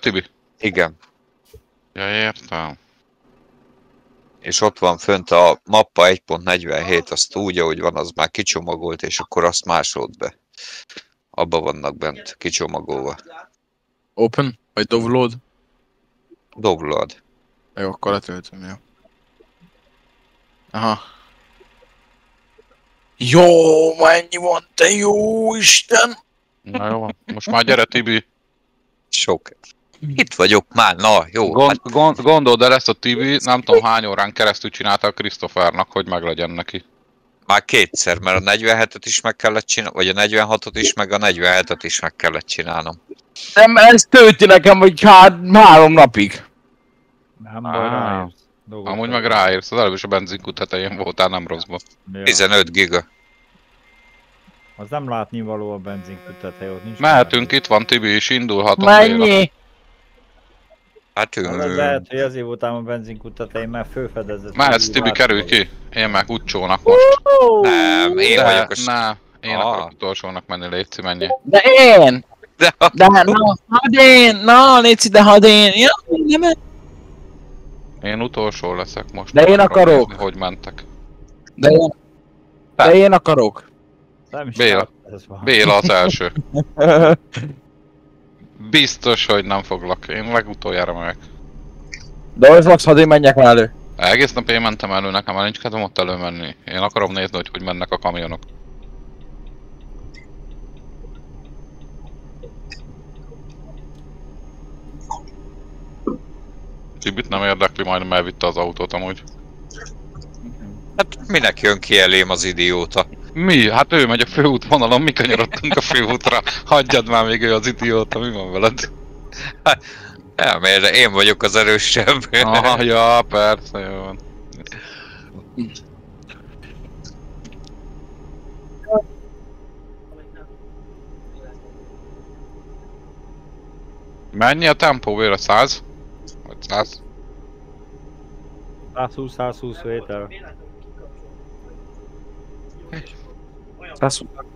Tibi? Igen. Ja, értem. És ott van fönt a mappa 1.47, azt úgy, ahogy van, az már kicsomagolt, és akkor azt másolt be. Abba vannak bent, kicsomagolva. Open? Vagy download? Download. Jó, akkor letöltöm, jó. Aha. Jó, mennyi van, te jó Isten! Na jó, most már gyere Tibi. Sok. Itt vagyok már, na jó. Gond, Hát, gond, gondold el ezt a Tibi, nem tudom hány órán keresztül csinálta a Christophernak, hogy meglegyen neki. már kétszer, mert a 47-et is meg kellett csinálnom, vagy a 46-ot is, meg a 47-et is meg kellett csinálnom. Nem, ez tölti nekem, hogy hát három napig. Nem baj, ráérsz. Amúgy meg ráérsz, az előbb is a benzinkút tetején voltál, nem rosszba. Ja. 15 giga. Az nem látnivaló a benzinkút hely, ott nincs. Mehetünk, itt van Tibi is, indulhatunk. Mennyi? Hát ő... Az lehet, hogy azért voltam a benzinkút tetején, mert fölfedezett. Mehetsz hogy Tibi, kerülj ki. Én meg utcsónak most. Nem, én De, vagyok a... s- ne, én Ah. akarok utolsónak menni, Léci, menj. De én! De, De na, hadd én! Na, légy ide, hadd én! Ja, nem, Én utolsó leszek most. De én akarok. nézni, Hogy mentek. de én, de én akarok. Nem is Béla. ez. Béla az első. Biztos, hogy nem foglak. Én legutoljára megyek. Fogsz, hadd én menjek már elő. Egész nap én mentem elő, nekem már nincs kedvem ott előmenni. Én akarom nézni, hogy hogy mennek a kamionok. Tibit nem érdekli, majdnem elvitte az autót amúgy. hát minek jön ki elém az idióta? Mi? Hát ő megy a főútvonalon, mi kanyarodtunk a főútra. Hagyjad már még ő az idióta, mi van veled? Nem, mert én vagyok az erősebb. Aha, ja, persze, jó van. Mennyi a tempó, Véra? 100? Vagy 100? 120-120 vétel. That's what